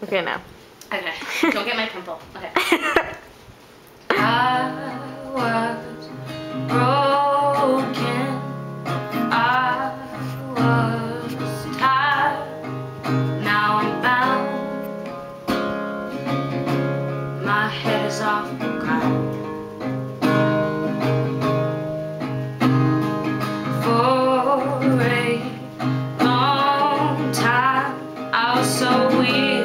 Okay, now. Okay. Don't get my pimple. Okay. I was broken. I was tired. Now I'm bound. My head is off the ground. For a long time, I was so weak.